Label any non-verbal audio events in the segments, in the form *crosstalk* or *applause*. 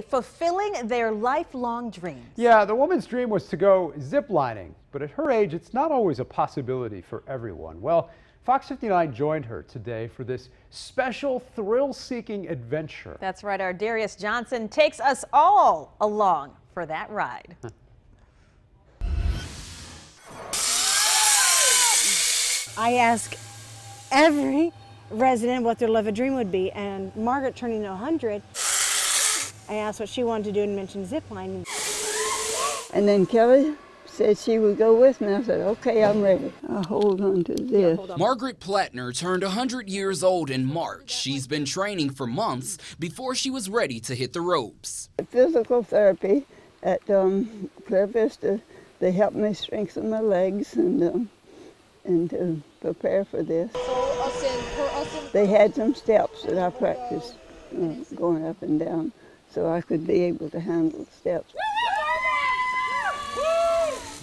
fulfilling their lifelong dreams. Yeah, the woman's dream was to go ziplining, but at her age, it's not always a possibility for everyone. Well, Fox 59 joined her today for this special thrill-seeking adventure. That's right, our Darius Johnson takes us all along for that ride. *laughs* I ask every resident what their love of dream would be, and Margaret turning 100, I asked what she wanted to do and mentioned zipline. And then Kelly said she would go with me. I said, okay, I'm ready. I hold on to this. Margaret Plattner turned 100 years old in March. She's been training for months before she was ready to hit the ropes. Physical therapy at um, Clear Vista, they helped me strengthen my legs and, um, and to prepare for this. They had some steps that I practiced uh, going up and down so I could be able to handle the steps.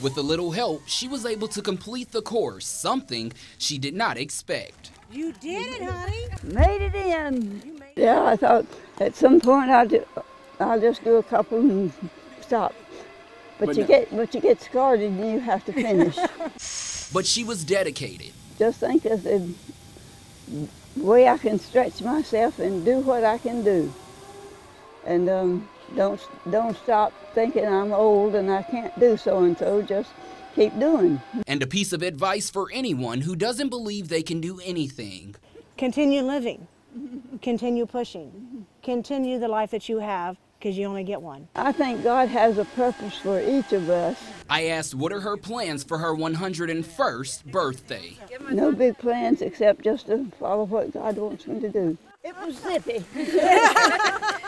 With a little help, she was able to complete the course, something she did not expect. You did it, honey. Made it in. Yeah, I thought at some point I'll, do, I'll just do a couple and stop. But, but you no. get but you get started and you have to finish. *laughs* but she was dedicated. Just think of the way I can stretch myself and do what I can do and um, don't don't stop thinking I'm old and I can't do so and so. Just keep doing. And a piece of advice for anyone who doesn't believe they can do anything: continue living, continue pushing, continue the life that you have. Because you only get one. I think God has a purpose for each of us. I asked what are her plans for her 101st birthday. No big plans except just to follow what God wants me to do. It was zippy. *laughs*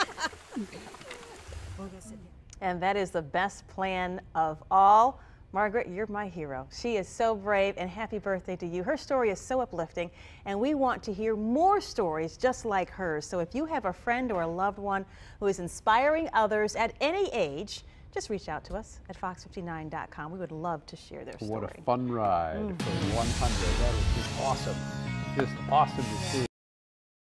And that is the best plan of all. Margaret, you're my hero. She is so brave and happy birthday to you. Her story is so uplifting and we want to hear more stories just like hers. So if you have a friend or a loved one who is inspiring others at any age, just reach out to us at fox59.com. We would love to share their story. What a fun ride mm -hmm. for 100. That is just awesome. Just awesome to see.